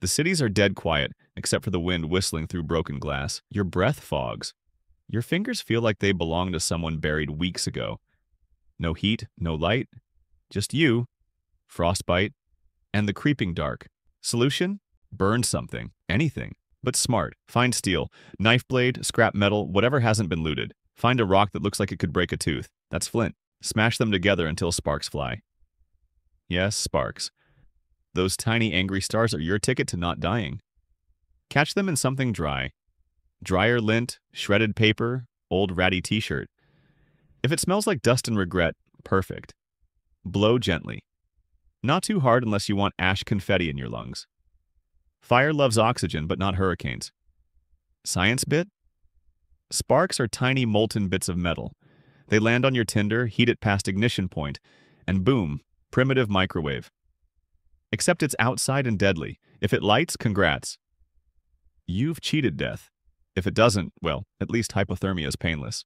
The cities are dead quiet, except for the wind whistling through broken glass. Your breath fogs. Your fingers feel like they belong to someone buried weeks ago. No heat, no light, just you, frostbite, and the creeping dark. Solution? Burn something, anything, but smart. Find steel, knife blade, scrap metal, whatever hasn't been looted. Find a rock that looks like it could break a tooth. That's flint. Smash them together until sparks fly. Yes, sparks. Those tiny angry stars are your ticket to not dying. Catch them in something dry. Dryer lint, shredded paper, old ratty t-shirt. If it smells like dust and regret, perfect. Blow gently. Not too hard unless you want ash confetti in your lungs. Fire loves oxygen, but not hurricanes. Science bit? Sparks are tiny molten bits of metal. They land on your tinder, heat it past ignition point, and boom, primitive microwave. Except it's outside and deadly. If it lights, congrats. You've cheated death. If it doesn't, well, at least hypothermia is painless.